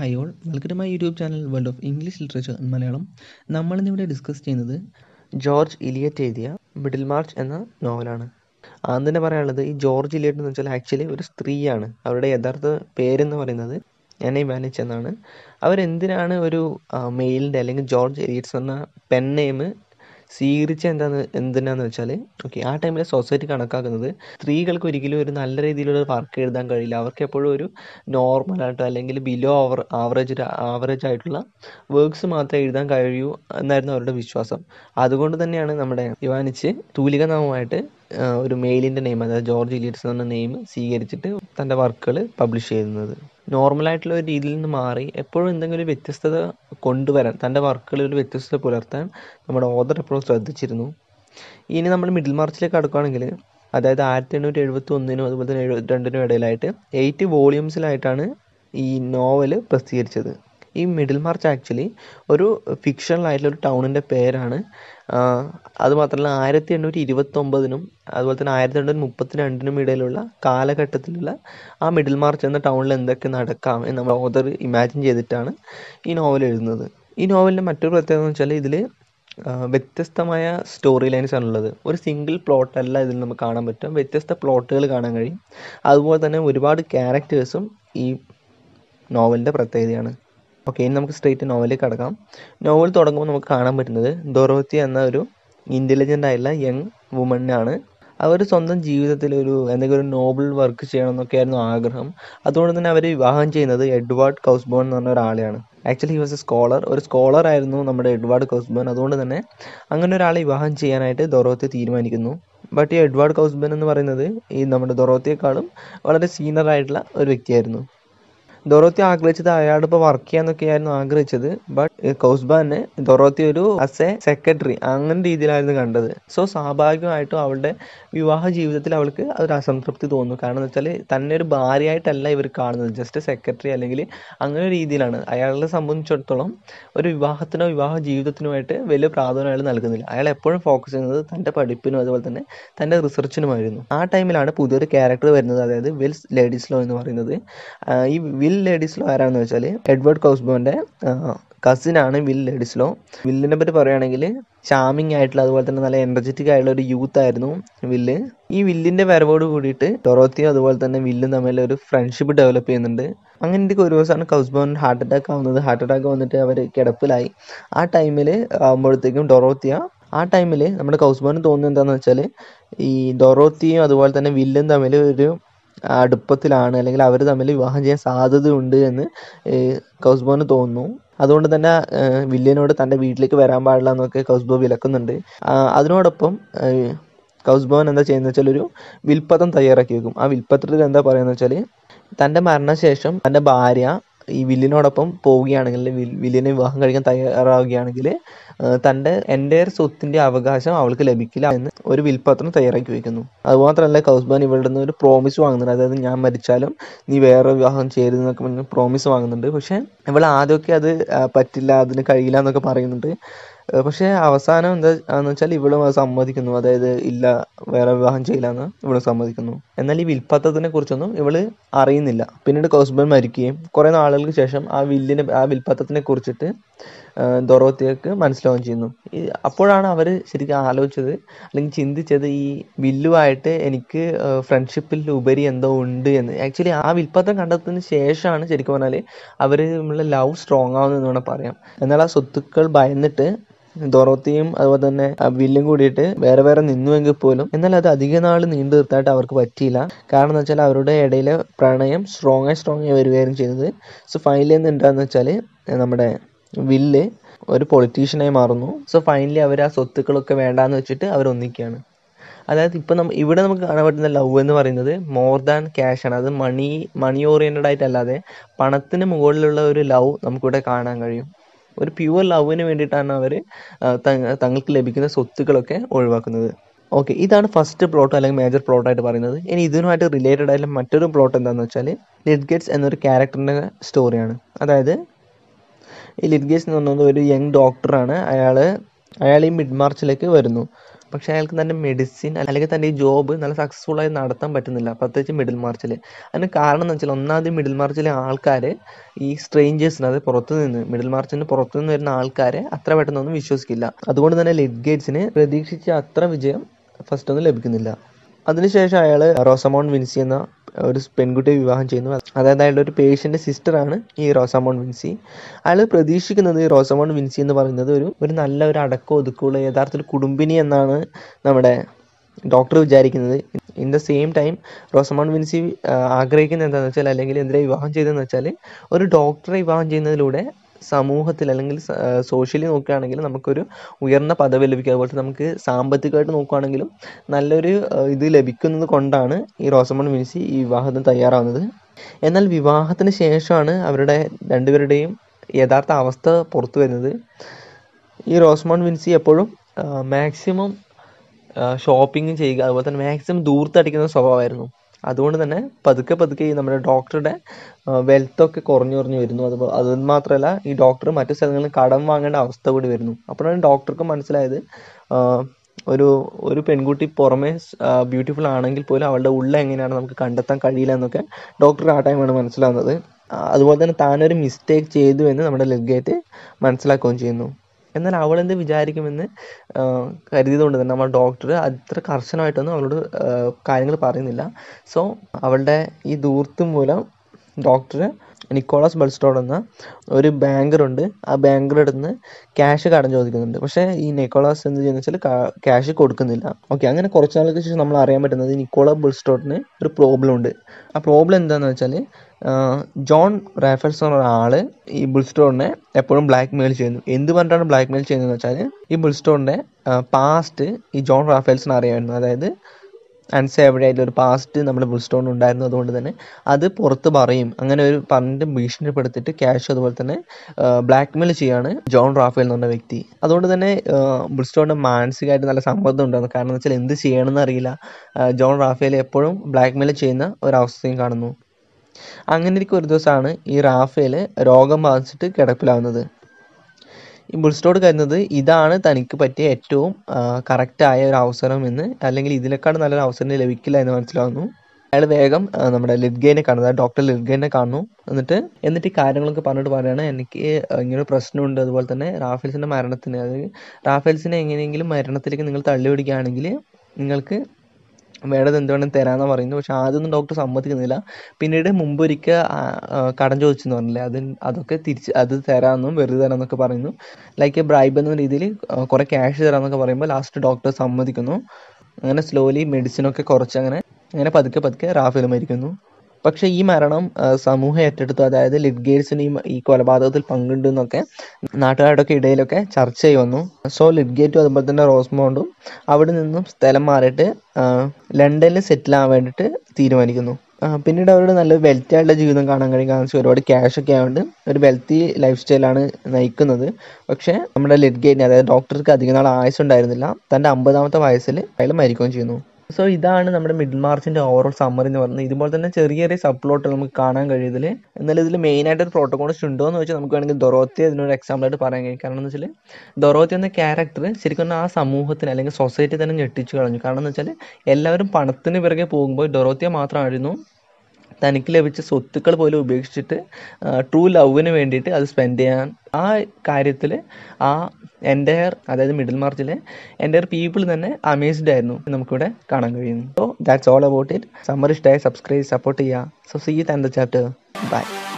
Hi all welcome my YouTube channel world of English literature in Malayalam നമ്മളിന്നിവിടെ discuss ചെയ്യുന്നത് George Eliot എഴുതിയ Middlemarch എന്ന നോവലാണ്. ആദ്യം തന്നെ പറയാനുള്ളത് ഈ ജോർജ് ഇലിയറ്റ് എന്ന് വെച്ചാൽ ആക്ച്വലി ഒരു സ്ത്രീയാണ്. അവരുടെ യഥാർത്ഥ പേരെന്ന് പറയുന്നത് എന്നെ വാനിച്ച് എന്നാണ്. അവരെന്തിനാണ് ഒരു മെയിലിന്റെ അല്ലെങ്കിൽ ജോർജ് എലിയറ്റ്സ് എന്ന പെൻ നെയിം സ്വീകരിച്ച എന്താന്ന് എന്തിനാന്ന് വെച്ചാൽ ഓക്കെ ആ ടൈമിലെ സൊസൈറ്റി കണക്കാക്കുന്നത് സ്ത്രീകൾക്ക് ഒരിക്കലും ഒരു നല്ല രീതിയിലുള്ള വർക്ക് എഴുതാൻ കഴിയില്ല. അവർക്ക് എപ്പോഴും ഒരു നോർമലായിട്ട് അല്ലെങ്കിൽ ബിലോ അവർ ആവറേജ് ആവറേജ് ആയിട്ടുള്ള വർക്ക്സ് മാത്രമേ എഴുതാൻ കഴിയൂ എന്നായിരുന്നു അവരുടെ വിശ്വാസം. അതുകൊണ്ട് തന്നെയാണ് നമ്മുടെ യുവാനിച്ച് തൂലിക നാമമായിട്ട് ഒരു മെയിലിന്റെ നെയിം അതായത് ജോർജ് ഇലിയറ്റ്സ് എന്ന നെയിം സ്വീകരിച്ചിട്ട് തന്റെ വർക്കുകൾ പബ്ലിഷ് ചെയ്യുന്നത്. നോർമലായിട്ടുള്ള ഒരു രീതിയിൽ നിന്ന് മാറി എപ്പോഴും എന്തെങ്കിലും ഒരു വ്യത്യസ്തത കൊണ്ടുവരാൻ തന്റെ വർക്കുകളിൽ ഒരു വ്യത്യസ്തത പുലർത്താൻ നമ്മുടെ ഓദർ എപ്പോഴും ശ്രദ്ധിച്ചിരുന്നു. ഇനി നമ്മൾ മിഡിൽ മാർച്ചിലേക്ക് അടുക്കുകയാണെങ്കിൽ അതായത് ആയിരത്തി എണ്ണൂറ്റി എഴുപത്തി ഒന്നിനും അതുപോലെ തന്നെ എഴുപത്തി രണ്ടിനും ഇടയിലായിട്ട് എയ്റ്റ് വോളിയൂംസിലായിട്ടാണ് ഈ നോവൽ പ്രസിദ്ധീകരിച്ചത്. ഈ മിഡിൽ മാർച്ച് ആക്ച്വലി ഒരു ഫിക്ഷണലായിട്ടുള്ള ഒരു ടൗണിന്റെ പേരാണ്. അതുമാത്രമല്ല ആയിരത്തി എണ്ണൂറ്റി ഇരുപത്തൊമ്പതിനും അതുപോലെ തന്നെ ആയിരത്തി എണ്ണൂറ്റി മുപ്പത്തി രണ്ടിനും ഇടയിലുള്ള കാലഘട്ടത്തിലുള്ള ആ മിഡിൽ മാർച്ച് എന്ന ടൗണിൽ എന്തൊക്കെ നടക്കാം എന്ന് നമ്മൾ ഓതർ ഇമാജിൻ ചെയ്തിട്ടാണ് ഈ നോവൽ എഴുതുന്നത്. ഈ നോവലിന്റെ മറ്റൊരു പ്രത്യേകത എന്ന് വെച്ചാൽ ഇതിൽ വ്യത്യസ്തമായ സ്റ്റോറി ലൈൻസ് ആണുള്ളത് ഒരു സിംഗിൾ പ്ലോട്ട് അല്ല ഇതിൽ നമുക്ക് കാണാൻ പറ്റും വ്യത്യസ്ത പ്ലോട്ടുകൾ കാണാൻ കഴിയും. അതുപോലെ തന്നെ ഒരുപാട് ക്യാരക്ടേഴ്സും ഈ നോവലിന്റെ പ്രത്യേകതയാണ്. ഓക്കെ ഇനി നമുക്ക് സ്ട്രേറ്റ് നോവലിലേക്ക് കടക്കാം. നോവൽ തുടങ്ങുമ്പോൾ നമുക്ക് കാണാൻ പറ്റുന്നത് ദൊറോത്തി എന്ന ഒരു ഇന്റലിജന്റ് ആയിട്ടുള്ള യങ് വുമണിനാണ് അവർ സ്വന്തം ജീവിതത്തിൽ ഒരു എന്തെങ്കിലും ഒരു നോബിൾ വർക്ക് ചെയ്യണം എന്നൊക്കെയായിരുന്നു ആഗ്രഹം. അതുകൊണ്ട് തന്നെ അവർ വിവാഹം ചെയ്യുന്നത് എഡ്വാർഡ് കൗസ്ബോൺ എന്ന് പറഞ്ഞ ഒരാളെയാണ്. Actually he was a scholar ഒരു സ്കോളർ ആയിരുന്നു നമ്മുടെ എഡ്വാർഡ് കൗസ്ബോൺ. അതുകൊണ്ട് തന്നെ അങ്ങനെ ഒരാളെ വിവാഹം ചെയ്യാനായിട്ട് ദൊറോത്തി തീരുമാനിക്കുന്നു. ബട്ട് ഈ എഡ്വാർഡ് കൗസ്ബൻ എന്ന് പറയുന്നത് ഈ നമ്മുടെ ദൊറോത്തിയേക്കാളും വളരെ സീനിയർ ആയിട്ടുള്ള ഒരു വ്യക്തിയായിരുന്നു. ദൊറോത്തി ആഗ്രഹിച്ചത് അയാൾ ഇപ്പോൾ വർക്ക് ചെയ്യാന്നൊക്കെയായിരുന്നു ആഗ്രഹിച്ചത്. ബട്ട് കൗസ്ബാനെ ദൊറോത്തി ഒരു അസ് എ സെക്രട്ടറി അങ്ങനെ രീതിയിലായിരുന്നു കണ്ടത്. സോ സ്വാഭാവികമായിട്ടും അവളുടെ വിവാഹ ജീവിതത്തിൽ അവൾക്ക് ഒരു അസംതൃപ്തി തോന്നുന്നു. കാരണം എന്ന് വെച്ചാൽ തന്നെ ഒരു ഭാര്യയായിട്ടല്ല ഇവർ കാണുന്നത്. ജസ്റ്റ് സെക്രട്ടറി അല്ലെങ്കിൽ അങ്ങനെ ഒരു രീതിയിലാണ്. അയാളെ സംബന്ധിച്ചിടത്തോളം ഒരു വിവാഹത്തിനോ വിവാഹ ജീവിതത്തിനുമായിട്ട് വലിയ പ്രാധാന്യം അയാൾ നൽകുന്നില്ല. അയാൾ എപ്പോഴും ഫോക്കസ് ചെയ്യുന്നത് തന്റെ പഠിപ്പിനും അതുപോലെ തന്നെ തന്റെ റിസർച്ചിനുമായിരുന്നു ആ ടൈമിലാണ് പുതിയൊരു ക്യാരക്ടർ വരുന്നത്. അതായത് വിൽസ് ലേഡീസ് ലോ എന്ന് പറയുന്നത്. ഈ വിൽ ലേഡീസ് ലോ ആരാണെന്ന് വെച്ചാൽ എഡ്വേർഡ് കൗസ്ബോന്റെ കസിനാണ് വിൽ ലേഡീസ് ലോ വില്ലിനെ പറ്റി പറയുകയാണെങ്കിൽ ചാമിങ് ആയിട്ടുള്ള അതുപോലെ തന്നെ നല്ല എനർജറ്റിക് ആയിട്ടുള്ള ഒരു യൂത്ത് ആയിരുന്നു വില്ല്. ഈ വില്ലിന്റെ വരവോട് കൂടിയിട്ട് ടൊറോത്തിയും അതുപോലെ തന്നെ വില്ലും തമ്മിൽ ഒരു ഫ്രണ്ട്ഷിപ്പ് ഡെവലപ്പ് ചെയ്യുന്നുണ്ട്. അങ്ങനെ എനിക്ക് ഒരു ദിവസമാണ് കൗസ്ബോൺ ഹാർട്ട് അറ്റാക്ക് ആവുന്നത്. ഹാർട്ട് അറ്റാക്ക് വന്നിട്ട് അവർ കിടപ്പിലായി. ആ ടൈമിൽ ആകുമ്പോഴത്തേക്കും ഡൊറോത്തിയ ആ ടൈമിൽ നമ്മുടെ കൗസ്ബോന് തോന്നുന്നത് എന്താണെന്ന് വെച്ചാൽ ഈ ഡൊറോത്തിയും അതുപോലെ തന്നെ വില്ലും തമ്മിൽ ഒരു അടുപ്പത്തിലാണ് അല്ലെങ്കിൽ അവർ തമ്മിൽ വിവാഹം ചെയ്യാൻ സാധ്യതയുണ്ട് എന്ന് കൗസ്ബോന് തോന്നുന്നു. അതുകൊണ്ട് തന്നെ വില്യനോട് തന്റെ വീട്ടിലേക്ക് വരാൻ പാടില്ല എന്നൊക്കെ കൗസ്ബോ വിലക്കുന്നുണ്ട്. അതിനോടൊപ്പം കൗസ്ബോൻ എന്താ ചെയ്യുന്നത് വെച്ചാൽ ഒരു വിൽപ്പത്തം തയ്യാറാക്കി വെക്കും. ആ വിൽപ്പത്രത്തിൽ എന്താ പറയുന്നത് വെച്ചാൽ തന്റെ മരണശേഷം തന്റെ ഭാര്യ ഈ വില്ലിനോടൊപ്പം പോവുകയാണെങ്കിൽ വില്ലിനെ വിവാഹം കഴിക്കാൻ തയ്യാറാവുകയാണെങ്കിൽ തന്റെ എന്റെ സ്വത്തിന്റെ അവകാശം അവൾക്ക് ലഭിക്കില്ല എന്ന് ഒരു വിൽപ്പത്രം തയ്യാറാക്കി വയ്ക്കുന്നു അതുമാത്രമല്ല കൗസ്ബാൻ ഇവളുടെ നിന്ന് ഒരു പ്രോമിസ് വാങ്ങുന്നുണ്ട്. അതായത് ഞാൻ മരിച്ചാലും നീ വേറെ വിവാഹം ചെയ്തെന്നൊക്കെ പറഞ്ഞ് പ്രോമിസ് വാങ്ങുന്നുണ്ട്. പക്ഷേ ഇവൾ ആദ്യമൊക്കെ അത് പറ്റില്ല അതിന് കഴിയില്ല എന്നൊക്കെ പറയുന്നുണ്ട്. പക്ഷേ അവസാനം എന്താ വെച്ചാൽ ഇവളും സമ്മതിക്കുന്നു. അതായത് ഇല്ല വേറെ വിവാഹം ചെയ്യില്ല എന്ന് ഇവളും സമ്മതിക്കുന്നു. എന്നാൽ ഈ വിൽപ്പത്തതിനെ കുറിച്ചൊന്നും ഇവൾ അറിയുന്നില്ല. പിന്നീട് കൗസ്ബൻ മരിക്കുകയും കുറേ നാളുകൾക്ക് ശേഷം ആ വില്ലിനെ ആ വിൽപ്പത്തത്തിനെ കുറിച്ചിട്ട് ദൊറോത്തിയക്ക് മനസ്സിലാവുകയും ചെയ്യുന്നു. അപ്പോഴാണ് അവർ ശരിക്കും ആലോചിച്ചത് അല്ലെങ്കിൽ ചിന്തിച്ചത് ഈ വില്ലുമായിട്ട് എനിക്ക് ഫ്രണ്ട്ഷിപ്പിൽ ഉപരി എന്തോ ഉണ്ട് എന്ന്. ആക്ച്വലി ആ വിൽപ്പത്തം കണ്ടതിന് ശേഷമാണ് ശരിക്കും പറഞ്ഞാൽ അവർ നമ്മളെ ലവ് സ്ട്രോങ് ആവുന്നതെന്ന് വേണം പറയാം. എന്നാൽ ആ സ്വത്തുക്കൾ ഭയന്നിട്ട് ദൊറോത്തിയും അതുപോലെ തന്നെ വില്ലും കൂടിയിട്ട് വേറെ വേറെ നിന്നുവെങ്കിൽ പോലും എന്നാൽ അത് അധിക നാൾ നീണ്ടു നിർത്താനായിട്ട് അവർക്ക് പറ്റിയില്ല. കാരണം എന്ന് വെച്ചാൽ അവരുടെ ഇടയിലെ പ്രണയം സ്ട്രോങ് ആയി സ്ട്രോങ് ആയി വരികയായിരുന്നു ചെയ്തത്. സോ ഫൈനലി എന്ന് എന്താണെന്ന് വെച്ചാൽ നമ്മുടെ വില്ല് ഒരു പൊളിറ്റീഷ്യനായി മാറുന്നു. സോ ഫൈനലി അവർ ആ സ്വത്തുക്കളൊക്കെ വേണ്ടാന്ന് വെച്ചിട്ട് അവർ ഒന്നിക്കുകയാണ്. അതായത് ഇപ്പം നമ്മ ഇവിടെ നമുക്ക് കാണാൻ പറ്റുന്ന ലവ് എന്ന് പറയുന്നത് മോർ ദാൻ ക്യാഷ് ആണ്. അത് മണി മണി ഓറിയന്റഡ് ആയിട്ടല്ലാതെ പണത്തിന് മുകളിലുള്ള ഒരു ലവ് നമുക്കിവിടെ കാണാൻ കഴിയും. ഒരു പ്യുവർ ലവിന് വേണ്ടിയിട്ടാണ് അവർ തങ്ങൾക്ക് ലഭിക്കുന്ന സ്വത്തുക്കളൊക്കെ ഒഴിവാക്കുന്നത്. ഓക്കെ ഇതാണ് ഫസ്റ്റ് പ്ലോട്ട് അല്ലെങ്കിൽ മേജർ പ്ലോട്ടായിട്ട് പറയുന്നത്. ഇനി ഇതിനുമായിട്ട് റിലേറ്റഡ് ആയിട്ടുള്ള മറ്റൊരു പ്ലോട്ട് എന്താണെന്ന് വെച്ചാൽ ലിഡ്ഗേറ്റ്സ് എന്നൊരു ക്യാരക്ടറിന്റെ സ്റ്റോറിയാണ് അതായത് ഈ ലിഡ്ഗേറ്റ്സ് എന്ന് പറയുന്നത് ഒരു യങ് ഡോക്ടറാണ് അയാൾ അയാൾ ഈ മിഡ് മാർച്ചിലേക്ക് വരുന്നു. പക്ഷേ അയാൾക്ക് തന്റെ മെഡിസിൻ അല്ലെങ്കിൽ തന്റെ ഈ ജോബ് നല്ല സക്സസ്ഫുൾ ആയി നടത്താൻ പറ്റുന്നില്ല പ്രത്യേകിച്ച് മിഡിൽ മാർച്ചിൽ അതിന് കാരണം എന്ന് വെച്ചാൽ ഒന്നാമത് മിഡിൽ മാർച്ചിലെ ആൾക്കാർ ഈ സ്ട്രേഞ്ചേഴ്സിന് അതായത് പുറത്തു നിന്ന് മിഡിൽ മാർച്ചിന് പുറത്തു നിന്ന് വരുന്ന ആൾക്കാരെ അത്ര പെട്ടെന്നൊന്നും വിശ്വസിക്കില്ല. അതുകൊണ്ട് തന്നെ ലെഡ് ഗേറ്റ്സിന് പ്രതീക്ഷിച്ച അത്ര വിജയം ഫസ്റ്റ് ഒന്നും ലഭിക്കുന്നില്ല. അതിനുശേഷം അയാൾ റോസമോൺ വിൻസി എന്ന ഒരു പെൺകുട്ടിയെ വിവാഹം ചെയ്യുന്നു. അതായത് അയാളുടെ ഒരു പേഷ്യന്റെ സിസ്റ്ററാണ് ഈ റോസമോൺ വിൻസി. അയാൾ പ്രതീക്ഷിക്കുന്നത് ഈ റോസമോൺ വിൻസി എന്ന് പറയുന്നത് ഒരു ഒരു നല്ല ഒരു അടക്കം ഒതുക്കമുള്ള യഥാർത്ഥത്തിൽ കുടുംബിനി എന്നാണ് നമ്മുടെ ഡോക്ടർ വിചാരിക്കുന്നത്. In the same time Rosamond Vincy ആഗ്രഹിക്കുന്നത് എന്താണെന്ന് വെച്ചാൽ അല്ലെങ്കിൽ എന്തിനാണ് വിവാഹം ചെയ്തതെന്ന് വെച്ചാൽ ഒരു ഡോക്ടറെ വിവാഹം ചെയ്യുന്നതിലൂടെ സമൂഹത്തിൽ അല്ലെങ്കിൽ സോഷ്യലി നോക്കുകയാണെങ്കിൽ നമുക്കൊരു ഉയർന്ന പദവി ലഭിക്കും. അതുപോലെ നമുക്ക് സാമ്പത്തികമായിട്ട് നോക്കുകയാണെങ്കിലും നല്ലൊരു ഇത് ലഭിക്കുന്നത് കൊണ്ടാണ് ഈ റോസമോൺ വിൻസി ഈ വിവാഹത്തിന് തയ്യാറാവുന്നത്. എന്നാൽ വിവാഹത്തിന് ശേഷമാണ് അവരുടെ രണ്ടുപേരുടെയും യഥാർത്ഥ അവസ്ഥ പുറത്തു വരുന്നത്. ഈ റോസ്മോൺ വിൻസി എപ്പോഴും മാക്സിമം ഷോപ്പിംഗ് ചെയ്യുക അതുപോലെ തന്നെ മാക്സിമം ദൂർത്തടിക്കുന്ന സ്വഭാവമായിരുന്നു. അതുകൊണ്ട് തന്നെ പതുക്കെ പതുക്കെ ഈ നമ്മുടെ ഡോക്ടറുടെ വെൽത്തൊക്കെ കുറഞ്ഞു കുറഞ്ഞു വരുന്നു. അത് അത് മാത്രമല്ല ഈ ഡോക്ടർ മറ്റു സ്ഥലങ്ങളിൽ കടം വാങ്ങേണ്ട അവസ്ഥ കൂടി വരുന്നു. അപ്പോഴാണ് ഡോക്ടർക്ക് മനസ്സിലായത് ഒരു ഒരു പെൺകുട്ടി പുറമേ ബ്യൂട്ടിഫുൾ ആണെങ്കിൽ പോലും അവളുടെ ഉള്ള എങ്ങനെയാണ് നമുക്ക് കണ്ടെത്താൻ കഴിയില്ല എന്നൊക്കെ ഡോക്ടർ ആ ടൈമാണ് മനസ്സിലാവുന്നത്. അതുപോലെ തന്നെ താനൊരു മിസ്റ്റേക്ക് ചെയ്തു എന്ന് നമ്മുടെ ലഗേറ്റ് മനസ്സിലാക്കുകയും ചെയ്യുന്നു. എന്നാൽ അവൾ എന്ത് വിചാരിക്കുമെന്ന് കരുതിയതുകൊണ്ട് തന്നെ നമ്മൾ ഡോക്ടർ അത്ര കർശനമായിട്ടൊന്നും അവളോട് കാര്യങ്ങൾ പറയുന്നില്ല. സോ അവളുടെ ഈ ദൂർത്ത് മൂലം ഡോക്ടർ നിക്കോളാസ് ബൾസ്റ്റോഡ് എന്ന ഒരു ബാങ്കറുണ്ട് ആ ബാങ്കറുടെ നിന്ന് ക്യാഷ് കടം ചോദിക്കുന്നുണ്ട്. പക്ഷേ ഈ നിക്കോളാസ് എന്ത് ചെയ്യുന്ന വെച്ചാൽ ക്യാഷ് കൊടുക്കുന്നില്ല. ഓക്കെ അങ്ങനെ കുറച്ച് നാൾക്ക് ശേഷം നമ്മൾ അറിയാൻ പറ്റുന്നത് നിക്കോളാസ് ബൾസ്റ്റോഡിന് ഒരു പ്രോബ്ലം ഉണ്ട്. ആ പ്രോബ്ലം എന്താണെന്ന് വെച്ചാൽ ജോൺ റാഫൽസ് എന്ന ആൾ ഈ ബുൾസ്റ്റോണിനെ എപ്പോഴും ബ്ലാക്ക് മെയിൽ ചെയ്യുന്നു. എന്ത് പറഞ്ഞിട്ടാണ് ബ്ലാക്ക് മെയിൽ ചെയ്യുന്നത് വെച്ചാൽ ഈ ബുൾസ്റ്റോണിന്റെ പാസ്റ്റ് ഈ ജോൺ റാഫേൽസിന് അറിയാമായിരുന്നു. അതായത് അൺസേവ്ഡ് ആയിട്ടുള്ള ഒരു പാസ്റ്റ് നമ്മുടെ ബുൾസ്റ്റോൺ ഉണ്ടായിരുന്നു അതുകൊണ്ട് തന്നെ അത് പുറത്ത് പറയും. അങ്ങനെ ഒരു പറഞ്ഞിട്ട് ഭീഷണിപ്പെടുത്തിയിട്ട് ക്യാഷ് അതുപോലെ തന്നെ ബ്ലാക്ക് മെയിൽ ചെയ്യാണ് ജോൺ റാഫേൽ എന്ന് പറഞ്ഞ വ്യക്തി. അതുകൊണ്ട് തന്നെ ബുൾസ്റ്റോണിന് മാനസികമായിട്ട് നല്ല സമ്മർദ്ദം ഉണ്ടായിരുന്നു. കാരണം എന്ന് വെച്ചാൽ എന്ത് ചെയ്യണമെന്ന് അറിയില്ല. ജോൺ റാഫേൽ എപ്പോഴും ബ്ലാക്ക് മെയിൽ ചെയ്യുന്ന ഒരവസ്ഥയും കാണുന്നു. അങ്ങനെ ഇരിക്കും ഒരു ദിവസമാണ് ഈ റാഫേൽ രോഗം ബാധിച്ചിട്ട് കിടപ്പിലാവുന്നത്. ഈ ബുൾസ്റ്റോഡ് കരുതുന്നത് ഇതാണ് തനിക്ക് പറ്റിയ ഏറ്റവും കറക്റ്റായ ഒരു അവസരം എന്ന് അല്ലെങ്കിൽ ഇതിനേക്കാൾ നല്ലൊരു അവസരം ലഭിക്കില്ല എന്ന് മനസ്സിലാവുന്നു. അയാൾ വേഗം നമ്മുടെ ലിഡ്ഗേനെ കാണുന്നത് ഡോക്ടർ ലിഡ്ഗേനെ കാണുന്നു. എന്നിട്ട് എന്നിട്ട് ഈ കാര്യങ്ങളൊക്കെ പറഞ്ഞിട്ട് പറയുകയാണ് എനിക്ക് ഇങ്ങനൊരു പ്രശ്നമുണ്ട്. അതുപോലെ തന്നെ റാഫേൽസിന്റെ മരണത്തിന് അതായത് റാഫേൽസിനെ എങ്ങനെയെങ്കിലും മരണത്തിലേക്ക് നിങ്ങൾ തള്ളി പിടിക്കുകയാണെങ്കിൽ നിങ്ങൾക്ക് വേണ്ടത് എന്ത് വേണം തരാമെന്ന് പറയുന്നു. പക്ഷെ ആദ്യമൊന്നും ഡോക്ടർ സമ്മതിക്കുന്നില്ല. പിന്നീട് മുമ്പൊരിക്കൽ കടം ചോദിച്ചെന്ന് പറഞ്ഞില്ലേ അത് അതൊക്കെ തിരിച്ച് അത് തരാമെന്നും വെറുതെ തരാമെന്നൊക്കെ പറയുന്നു. ലൈക്ക് ബ്രൈബ് എന്ന രീതിയിൽ കുറേ ക്യാഷ് തരാമെന്നൊക്കെ പറയുമ്പോൾ ലാസ്റ്റ് ഡോക്ടർ സമ്മതിക്കുന്നു. അങ്ങനെ സ്ലോലി മെഡിസിനൊക്കെ കുറച്ച് അങ്ങനെ അങ്ങനെ പതുക്കെ പതുക്കെ റാഫേൽ മരിക്കുന്നു. പക്ഷെ ഈ മരണം സമൂഹം ഏറ്റെടുത്തു. അതായത് ലിഡ്ഗേറ്റ്സിന് ഈ കൊലപാതകത്തിൽ പങ്കുണ്ടെന്നൊക്കെ നാട്ടുകാരുടെയൊക്കെ ഇടയിലൊക്കെ ചർച്ചയായി വന്നു സോ ലിഡ്ഗേറ്റും അതുപോലെ തന്നെ റോസ്മോണ്ടും അവിടെ നിന്നും സ്ഥലം മാറിയിട്ട് ലണ്ടനിൽ സെറ്റിൽ ആവാൻ വേണ്ടിയിട്ട് തീരുമാനിക്കുന്നു. പിന്നീട് അവരുടെ നല്ല വെൽത്തി ആയിട്ടുള്ള ജീവിതം കാണാൻ കഴിയും. കാരണം ഒരുപാട് ക്യാഷ് ഒക്കെ ആയതുകൊണ്ട് ഒരു വെൽത്തി ലൈഫ് സ്റ്റൈലാണ് നയിക്കുന്നത്. പക്ഷേ നമ്മുടെ ലിഡ്ഗേറ്റിന് അതായത് ഡോക്ടർക്ക് അധികം നാൾ ആയുസ് ഉണ്ടായിരുന്നില്ല തന്റെ അമ്പതാമത്തെ വയസ്സിൽ അയാൾ മരിക്കുകയും ചെയ്യുന്നു. സോ ഇതാണ് നമ്മുടെ മിഡിൽ മാർച്ചിന്റെ ഓവറോൾ സമ്മറി എന്ന് പറയുന്നത്. ഇതുപോലെ തന്നെ ചെറിയ ചെറിയ സബ് നമുക്ക് കാണാൻ കഴിയും എന്നാലും ഇതിൽ മെയിൻ ആയിട്ട് ഒരു പ്രോട്ടോകോണിസ്റ്റ് ഉണ്ടോ എന്ന് വെച്ചാൽ നമുക്ക് വേണമെങ്കിൽ ദൊറോത്തി അതിനൊരു എക്സാമ്പിൾ ആയിട്ട് പറയാൻ കഴിയും. കാരണം എന്ന് വെച്ചാൽ ദൊറോത്തി എന്ന ക്യാരക്ടർ ശരിക്കും ആ സമൂഹത്തിന് അല്ലെങ്കിൽ സൊസൈറ്റി തന്നെ ഞെട്ടിച്ചു കളഞ്ഞു. കാരണം എന്ന് വെച്ചാൽ എല്ലാവരും പണത്തിന് പിറകെ പോകുമ്പോൾ ഡൊറോത്തിയ മാത്രമായിരുന്നു തനിക്ക് ലഭിച്ച സ്വത്തുക്കൾ പോലും ഉപേക്ഷിച്ചിട്ട് ട്രൂ ലവിന് വേണ്ടിയിട്ട് അത് സ്പെൻഡ് ചെയ്യാൻ ആ കാര്യത്തിൽ ആ എന്റയർ അതായത് മിഡിൽ മാർച്ചിലെ എന്റയർ പീപ്പിൾ തന്നെ അമേസ്ഡ് ആയിരുന്നു. നമുക്കിവിടെ കാണാൻ കഴിയുന്നു. So that's all about it summer ഇഷ്ടമായി സബ്സ്ക്രൈബ് സപ്പോർട്ട് ചെയ്യുക. So see then the chapter bye